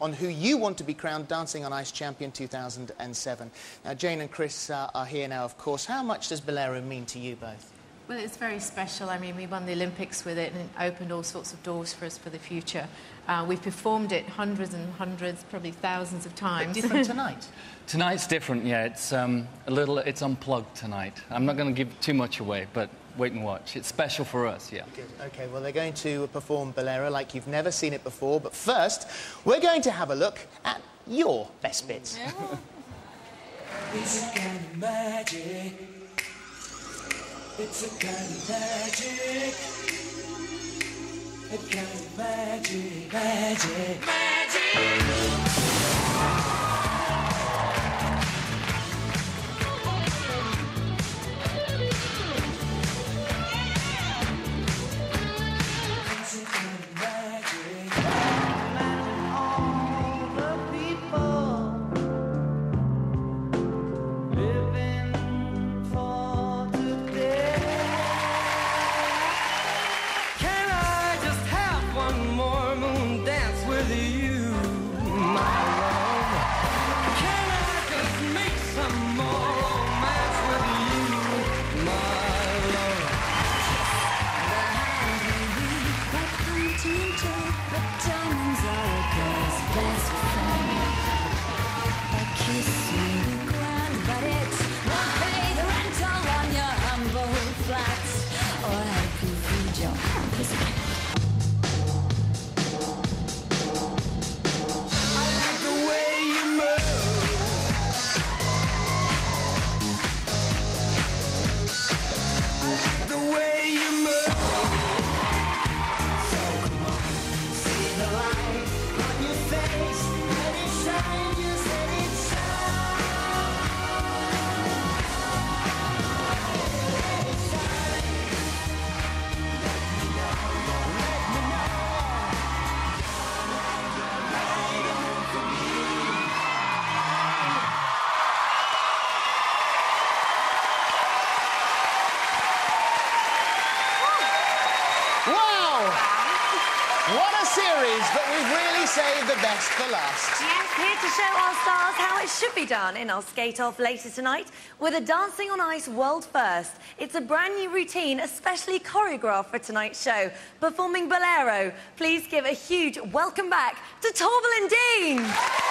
on who you want to be crowned Dancing on Ice Champion 2007. Now, Jayne and Chris uh, are here now, of course. How much does Bolero mean to you both? Well, it's very special. I mean, we won the Olympics with it and it opened all sorts of doors for us for the future. Uh, we've performed it hundreds and hundreds, probably thousands of times. But different tonight. Tonight's different, yeah. It's um, a little, it's unplugged tonight. I'm not going to give too much away, but wait and watch. It's special for us, yeah. Good. Okay, well, they're going to perform Bolero like you've never seen it before. But first, we're going to have a look at your best bits. It's a kind of magic. It's a kind of magic. A kind of magic, magic, magic. Like A but we've really saved the best for last. Yes, here to show our stars how it should be done in our skate off later tonight with a Dancing on Ice world first. It's a brand new routine, especially choreographed for tonight's show. Performing Bolero, please give a huge welcome back to Torvill and Dean.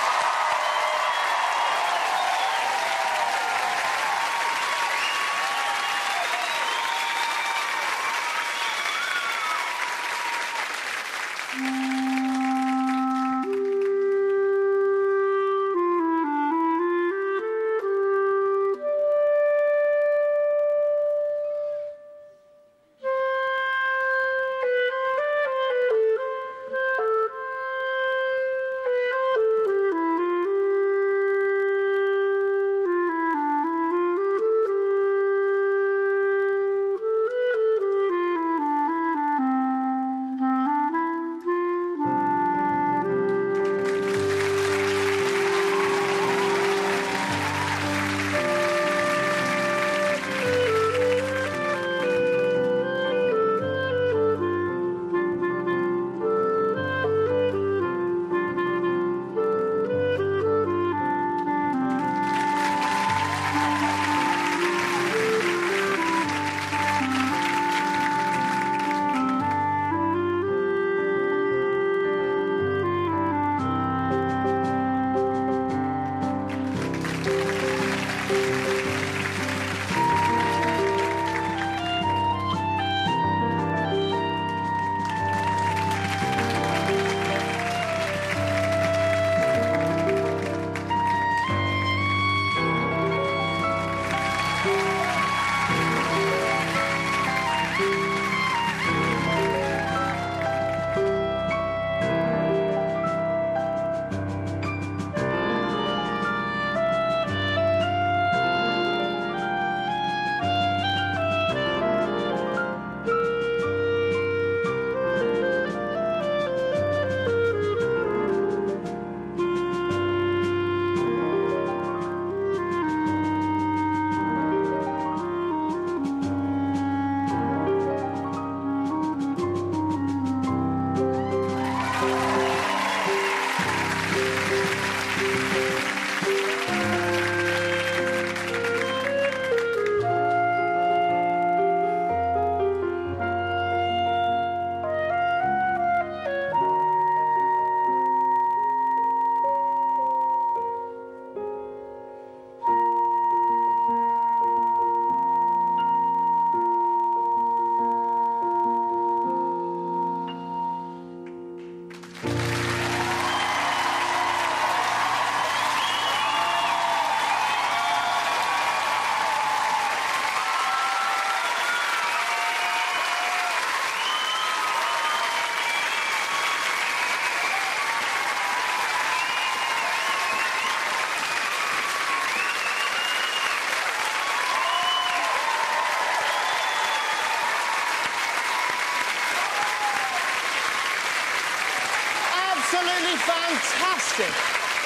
Fantastic.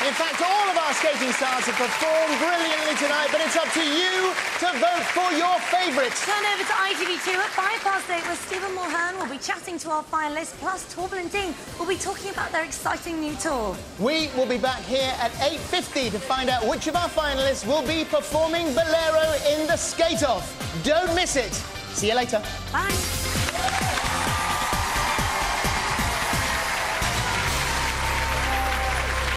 In fact, all of our skating stars have performed brilliantly tonight, but it's up to you to vote for your favourites. Turn over to ITV2 at 5 past 8 where Stephen Mulhern will be chatting to our finalists, plus Torvill and Dean will be talking about their exciting new tour. We will be back here at 8.50 to find out which of our finalists will be performing Bolero in the skate-off. Don't miss it. See you later. Bye.